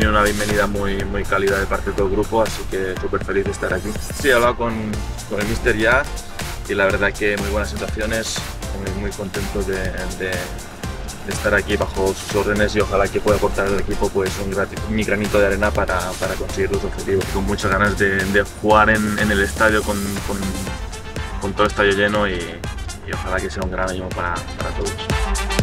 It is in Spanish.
Tenido una bienvenida muy, muy cálida de parte de todo el grupo, así que súper feliz de estar aquí. Sí, he hablado con, con el Mister ya y la verdad que muy buenas situaciones, muy, muy contento de, de, de, estar aquí bajo sus órdenes y ojalá que pueda aportar al equipo pues un, mi granito de arena para, para conseguir los objetivos. Con muchas ganas de, de jugar en, en, el estadio con, con, con, todo el estadio lleno y, y, ojalá que sea un gran año para, para todos.